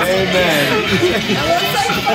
Amen.